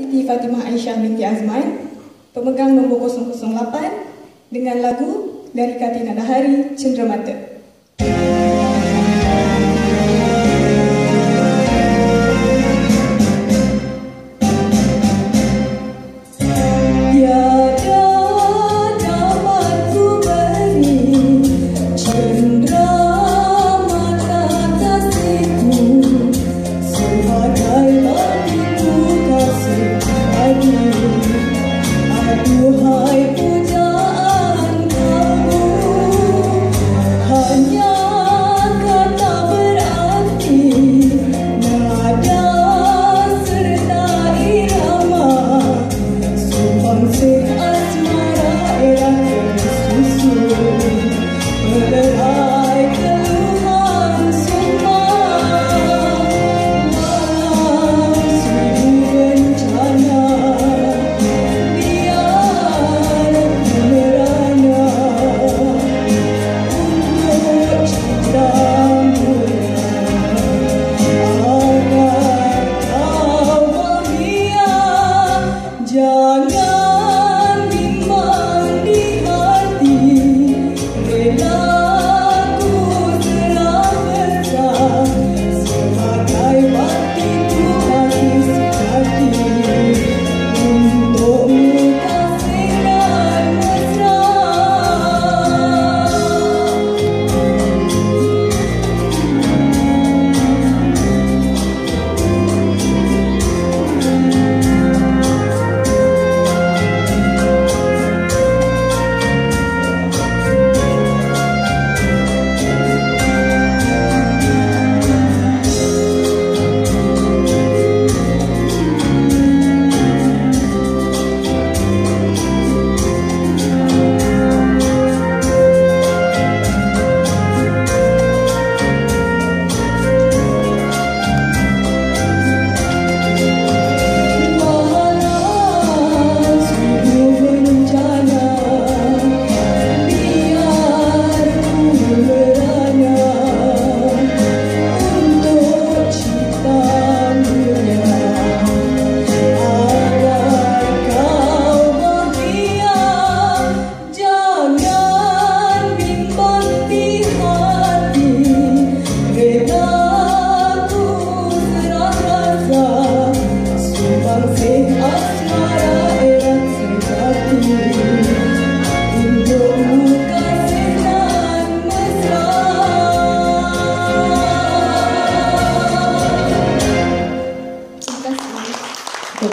Siti Fatimah Aisyah binti Azman, pemegang nombor 008 dengan lagu dari Katina Dahari Cendramata.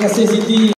Kansas City.